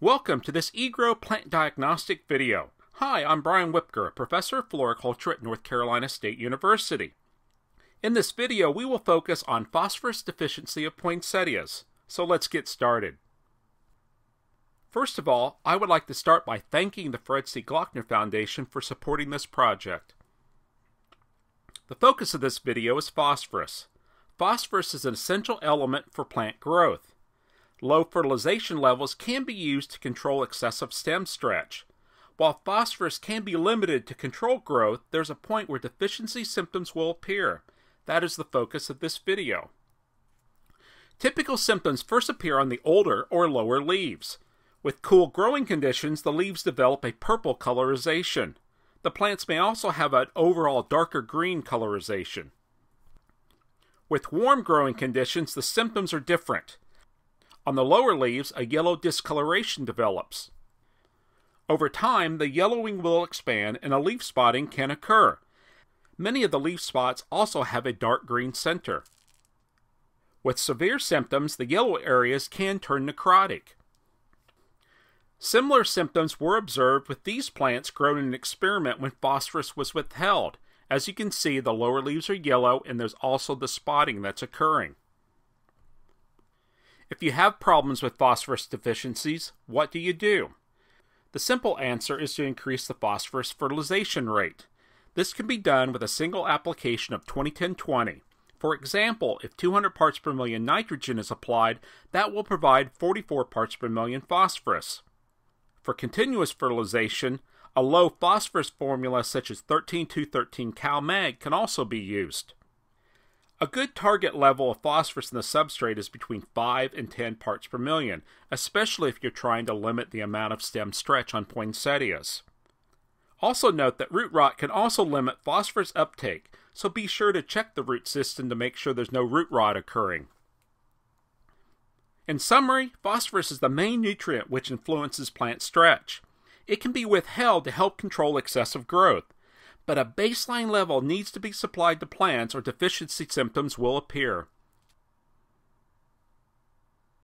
Welcome to this e-GRO plant diagnostic video. Hi, I'm Brian Whipker, professor of floriculture at North Carolina State University. In this video, we will focus on phosphorus deficiency of poinsettias. So let's get started. First of all, I would like to start by thanking the Fred C. Gloeckner Foundation for supporting this project. The focus of this video is phosphorus. Phosphorus is an essential element for plant growth. Low fertilization levels can be used to control excessive stem stretch. While phosphorus can be limited to control growth, there's a point where deficiency symptoms will appear. That is the focus of this video. Typical symptoms first appear on the older or lower leaves. With cool growing conditions, the leaves develop a purple colorization. The plants may also have an overall darker green colorization. With warm growing conditions, the symptoms are different. On the lower leaves, a yellow discoloration develops. Over time, the yellowing will expand and a leaf spotting can occur. Many of the leaf spots also have a dark green center. With severe symptoms, the yellow areas can turn necrotic. Similar symptoms were observed with these plants grown in an experiment when phosphorus was withheld. As you can see, the lower leaves are yellow and there's also the spotting that's occurring. If you have problems with phosphorus deficiencies, what do you do? The simple answer is to increase the phosphorus fertilization rate. This can be done with a single application of 20-10-20. For example, if 200 parts per million nitrogen is applied, that will provide 44 parts per million phosphorus. For continuous fertilization, a low phosphorus formula such as 13-213 CalMag can also be used. A good target level of phosphorus in the substrate is between 5 and 10 parts per million, especially if you're trying to limit the amount of stem stretch on poinsettias. Also note that root rot can also limit phosphorus uptake, so be sure to check the root system to make sure there's no root rot occurring. In summary, phosphorus is the main nutrient which influences plant stretch. It can be withheld to help control excessive growth, but a baseline level needs to be supplied to plants or deficiency symptoms will appear.